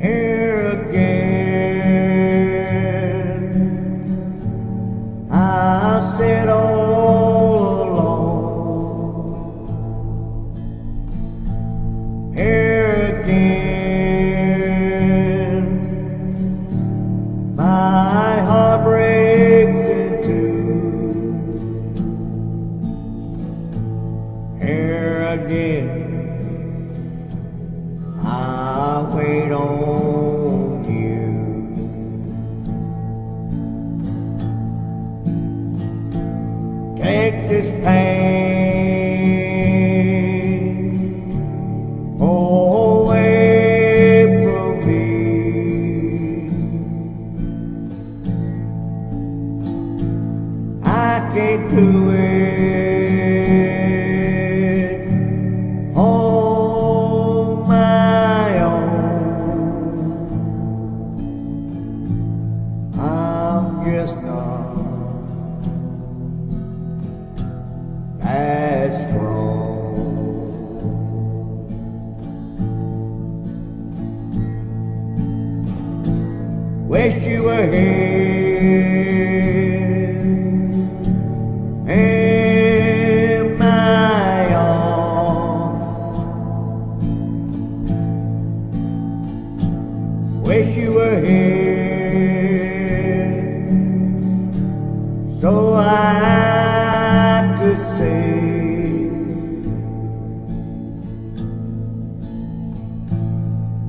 here again. I said all along, here again. My heart breaks in two, here again. I wait on. Take this pain away from me. I can't do it Wish you were here in my arms. Wish you were here so I could say.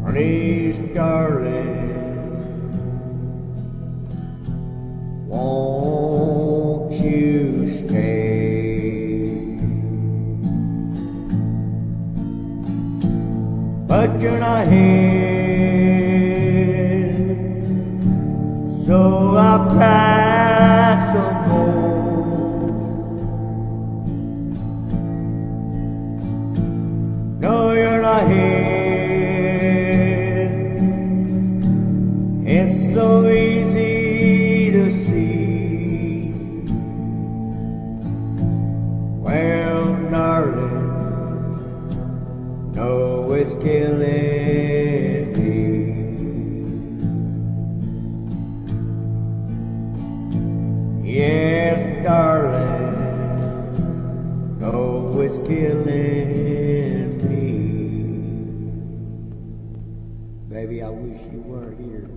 Please, darling, won't you stay? But you're not here, so I'll cry some more. No, it's killing me. Yes, darling, no, it's killing me. Baby, I wish you weren't here.